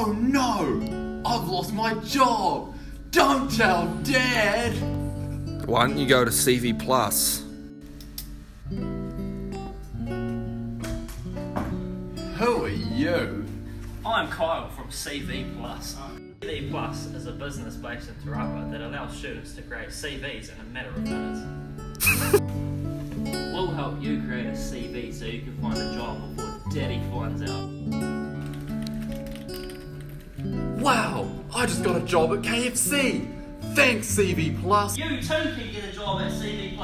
Oh no! I've lost my job! Don't tell Dad! Why don't you go to CV Plus? Who are you? I'm Kyle from CV Plus. CV Plus is a business based in Te Rapa that allows students to create CVs in a matter of minutes. we'll help you create a CV so you can find a job before Daddy finds out. Wow! I just got a job at KFC! Thanks, CV Plus! You too can get a job at CV.